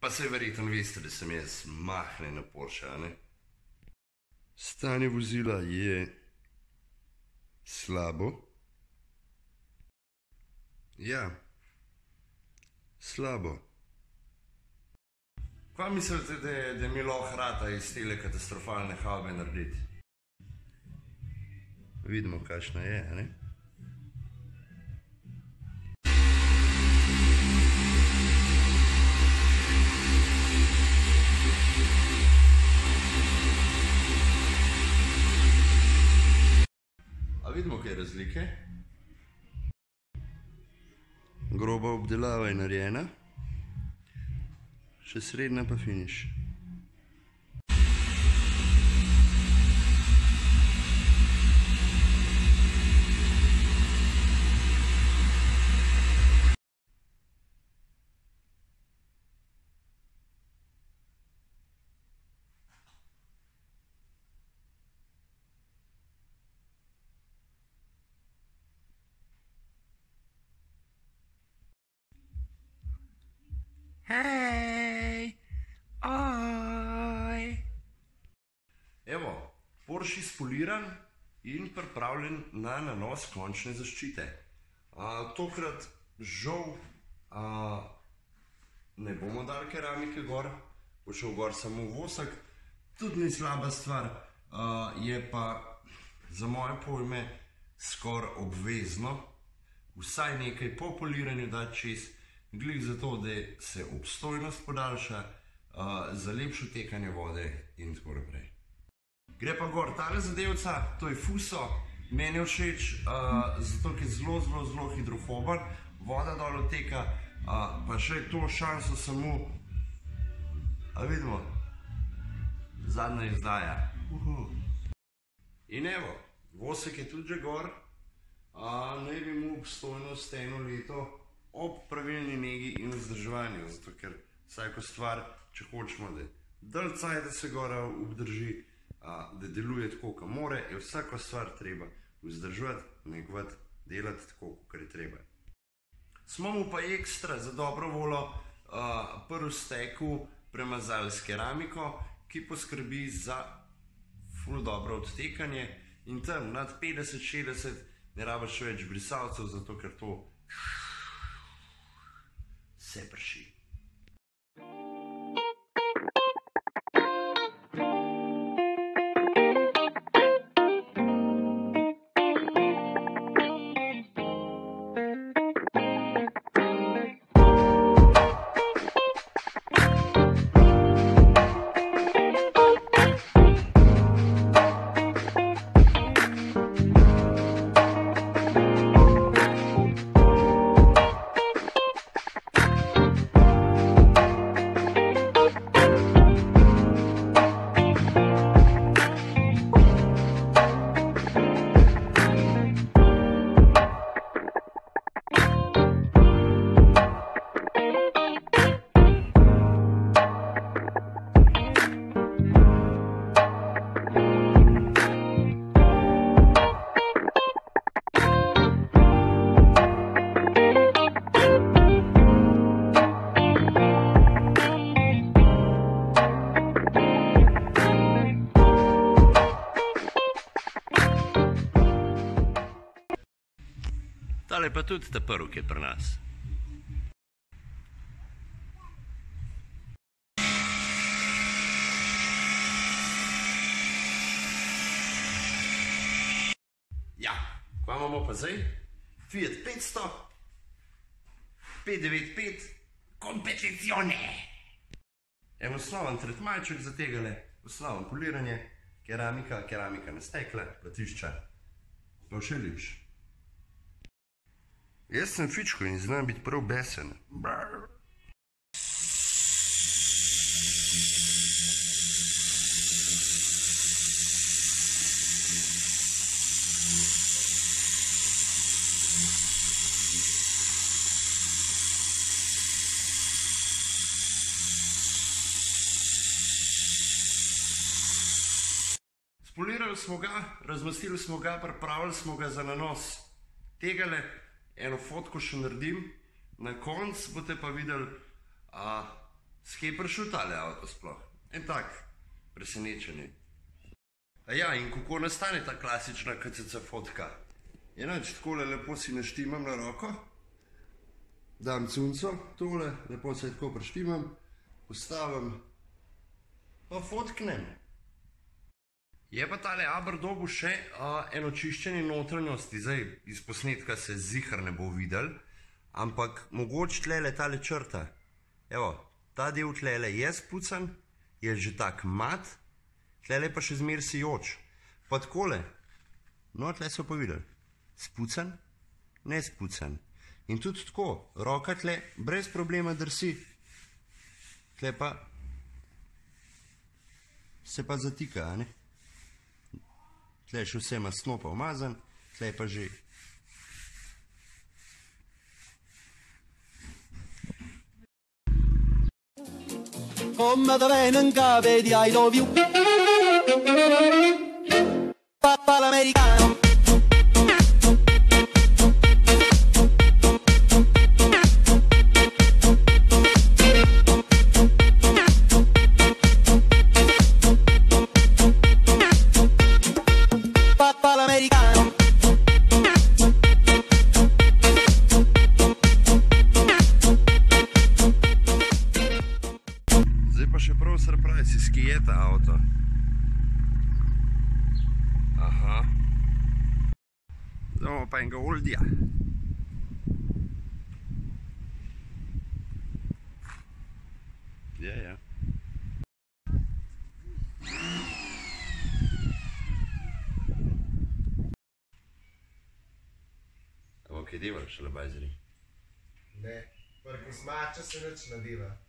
Pa se verjetno veste, da sem jaz mahne na Porsche, ne? Stanje vozila je slabo. Ja, slabo. Kva mislite, da je, da mi lahko hrata iz tele katastrofalne halbe narediti? Vidimo, kakšna je, ne? Razlike? Groba obdelava je narejena, še srednja pa finiš. Hej, oj. Evo, Porsche spoliran in pripravljen na nanos končne zaščite. A, tokrat žal a, ne bomo dali keramike gor, bo šel gor samo vosek, tudi ni slaba stvar, a, je pa za moje pojme skoraj obvezno vsaj nekaj po poliranju dati čez, glih zato, da se obstojnost podaljša, a, za lepše tekanje vode in tako naprej. Gre pa gor ta zadevca, to je fuso, meni všeč, uh, zato ker je zelo, zelo, zelo hidrofoben, voda dol odteka, uh, pa še to šanso samo, a vidimo, zadnja izdaja. Uhu. In evo, vosek je tudi že gor, uh, naj bi mu obstojnost eno leto ob pravilni negi in vzdrževanju, zato ker vsako stvar, če hočemo, da dalj cajt, da se gora obdrži, a, da deluje tako, kot more, je vsako stvar treba vzdrževati, negovati, delati tako, kot je treba. Smo mu pa ekstra za dobro voljo uh, prvi steku premazali s keramiko, ki poskrbi za ful dobro odtekanje in tam nad 50-60 ne rabiš več brisalcev, zato ker to se prši. Tale pa tudi ki je pri nas. Ja, kva imamo pa zdaj? Fiat 500, 595, kompetizione. Enostaven tretmajček za tegale, osnovno poliranje, keramika, keramika na stekle, platišča, pa še lepše. Jaz sem fičko in znam biti prav besen. Brr. Spolirali smo ga, razmastili smo ga, pripravili smo ga za nanos. Tegale eno fotko še naredim, na koncu boste pa videli a, skje prišel tale avto sploh. En tak, presenečenje. A ja, in kako nastane ta klasična KCC fotka? Enač, takole lepo si naštimam na roko, dam cunco, tole, lepo se tako preštimam, postavim, pa fotknem. Je pa tale Abr dobu še uh, eno čiščenje notranjosti, zdaj iz posnetka se zihar ne bo videl, ampak mogoče tle tale črta. Evo, ta del tle je spucan, je že tak mat, tle pa še zmer sijoč. Pa takole, no tle so pa videli, spucan, ne spucan. In tudi tako, roka tle brez problema drsi, tle pa se pa zatika, a ne? Tle še vse ima snopa umazan, tle pa že. Come da venga vedi I love you Papà l'americano avto? Aha. Zdaj imamo pa enega oldija. Je, je. Evo, kaj delaš, šalabajzeri? Ne, prki smača se nič ne dela.